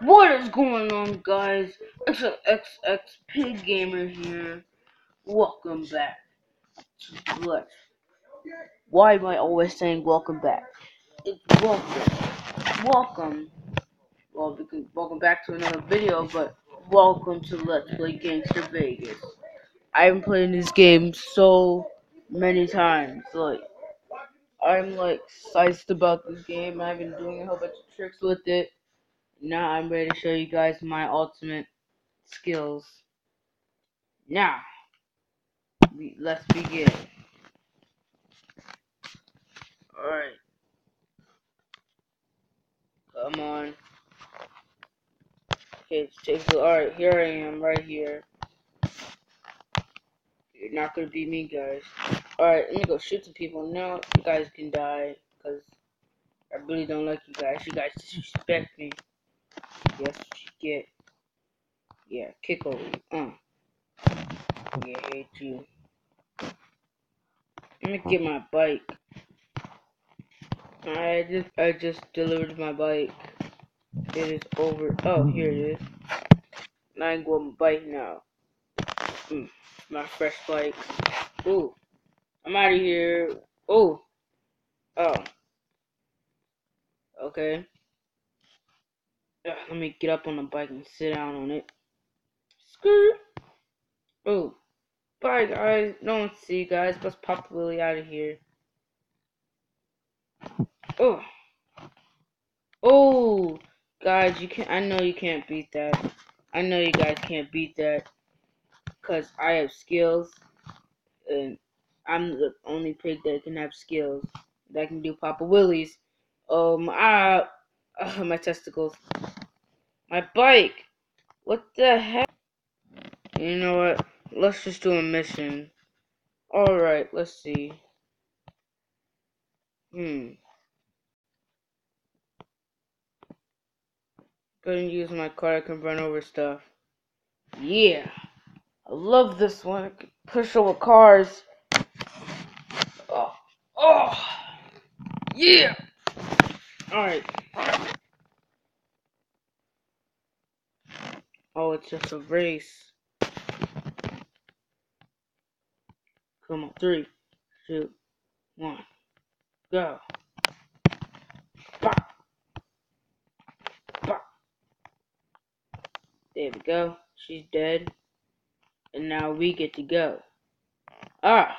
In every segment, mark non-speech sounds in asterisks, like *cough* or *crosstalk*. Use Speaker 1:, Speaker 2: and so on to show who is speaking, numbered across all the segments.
Speaker 1: What is going on, guys? It's a XXP Gamer here. Welcome back to Let's. Why am I always saying welcome back? It's welcome. Welcome. Well, welcome back to another video, but welcome to Let's Play Gangstar Vegas. I've been playing this game so many times. Like, I'm like psyched about this game. I've been doing a whole bunch of tricks with it. Now I'm ready to show you guys my ultimate skills. Now, we, let's begin. Alright. Come on. Okay, take the alright, here I am, right here. You're not gonna beat me, guys. Alright, let me go shoot some people. No, you guys can die, because I really don't like you guys. You guys disrespect me. Guess she get. Yeah, kick over. Uh. Yeah, hate you. Let me get my bike. I just I just delivered my bike. It is over. Oh, here it is. I go bike now. Mm, my fresh bike. Ooh. I'm out of here. Oh. Oh. Okay. Ugh, let me get up on the bike and sit down on it. Skirt. Oh. Bye, guys. No one see you guys. Let's pop Willie out of here. Oh. Oh. Guys, you can't. I know you can't beat that. I know you guys can't beat that. Because I have skills. And I'm the only pig that can have skills. That can do Papa Willie's. Um, ah. Uh, *laughs* my testicles. My bike! What the heck? You know what? Let's just do a mission. Alright, let's see. Hmm. Gonna use my car, I can run over stuff. Yeah! I love this one. I can push over cars. Oh! Oh! Yeah! Alright. Oh, it's just a race. Come on, three, two, one, go. There we go. She's dead. And now we get to go. Ah!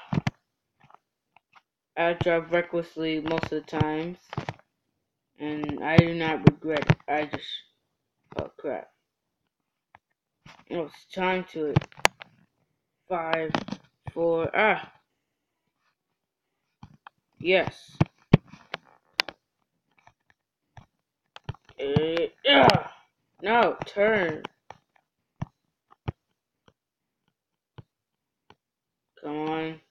Speaker 1: I drive recklessly most of the times. And I do not regret it. I just... Oh, crap. It's time to it. Five, four, ah. Yes. Uh, ah. No, turn. Come on.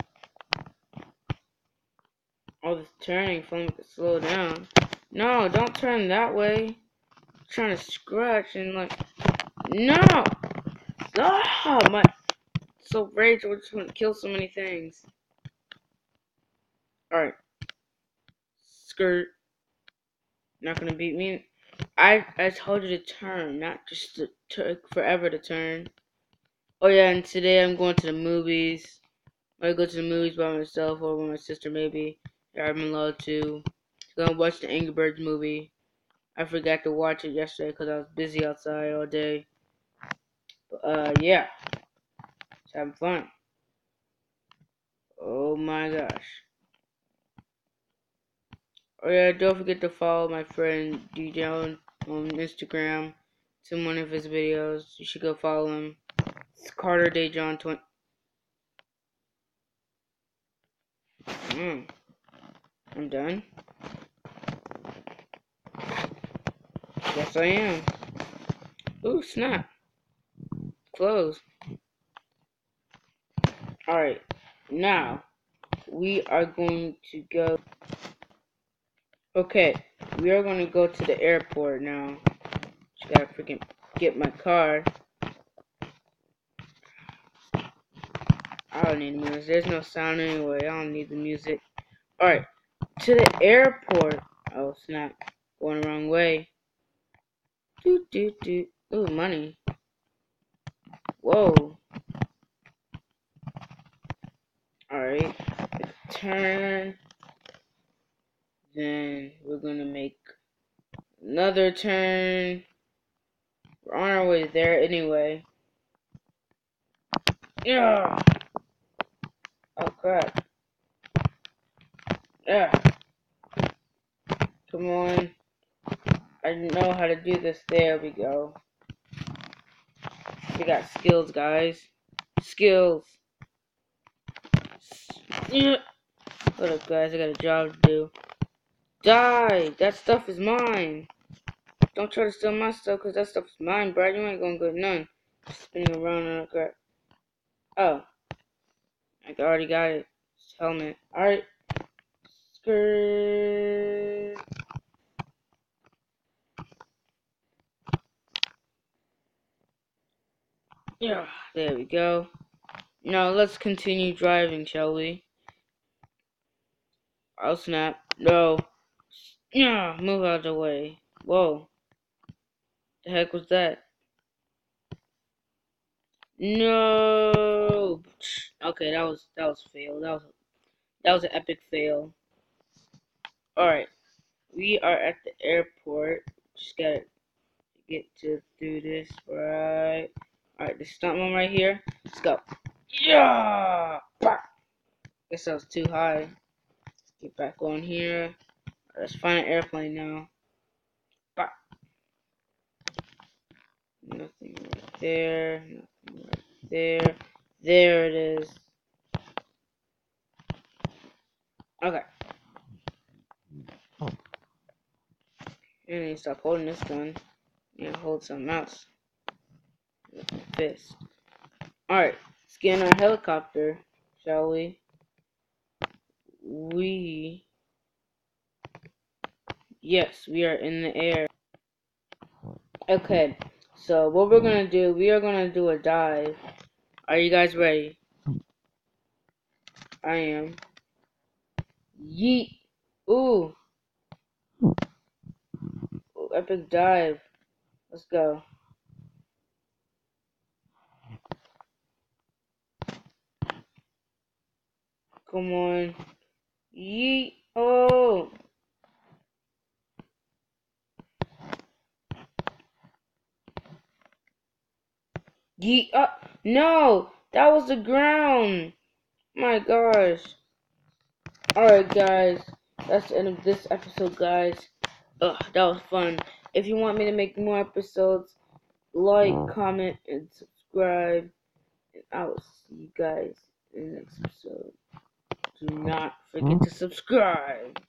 Speaker 1: All this turning, for me to slow down. No, don't turn that way. I'm trying to scratch and like, no. Ah, my so rage I just to kill so many things. Alright. Skirt. Not gonna beat me. I I told you to turn, not just to take forever to turn. Oh yeah, and today I'm going to the movies. I go to the movies by myself or with my sister maybe. I'm allowed to. Gonna watch the Angry Birds movie. I forgot to watch it yesterday because I was busy outside all day uh, yeah. Just having fun. Oh my gosh. Oh yeah, don't forget to follow my friend DJ on, Instagram. It's in one of his videos. You should go follow him. It's Carter Day John 20. Mm. I'm done. Yes, I am. Ooh, snap close. Alright, now we are going to go. Okay, we are going to go to the airport now. Just gotta freaking get my car. I don't need music. There's no sound anyway. I don't need the music. Alright, to the airport. Oh, snap. Going the wrong way. Do do do. Ooh, money. Whoa. Alright. Turn. Then we're gonna make another turn. We're on our way there anyway. Yeah. Oh crap. Yeah. Come on. I know how to do this. There we go. We got skills, guys. Skills. Yeah. Hold up, guys. I got a job to do. Die! That stuff is mine. Don't try to steal my stuff, because that stuff is mine, bro. You ain't gonna get none. Spinning around on a crap. Oh. I already got it. Helmet. Alright. Skirt. Yeah, there we go. Now let's continue driving, shall we? I'll snap. No. Yeah, move out of the way. Whoa. The heck was that? No. Okay, that was that was fail. That was that was an epic fail. All right, we are at the airport. Just gotta get to do this right. All right, the stunt one right here. Let's go. Yeah. Guess that was too high. Get back on here. Let's find an airplane now. Bah. Nothing right there. Nothing right there. There it is. Okay. Oh. You need to stop holding this gun. You need to hold something else. Fist. Alright. Scan our helicopter, shall we? We Yes, we are in the air. Okay, so what we're gonna do, we are gonna do a dive. Are you guys ready? I am. Yeet. Ooh. Ooh epic dive. Let's go. Come on. Yeet. Oh. Ye uh, no, that was the ground. My gosh. Alright guys, that's the end of this episode guys. Ugh, that was fun. If you want me to make more episodes, like, comment, and subscribe. And I will see you guys in the next episode. Do not forget hmm? to subscribe.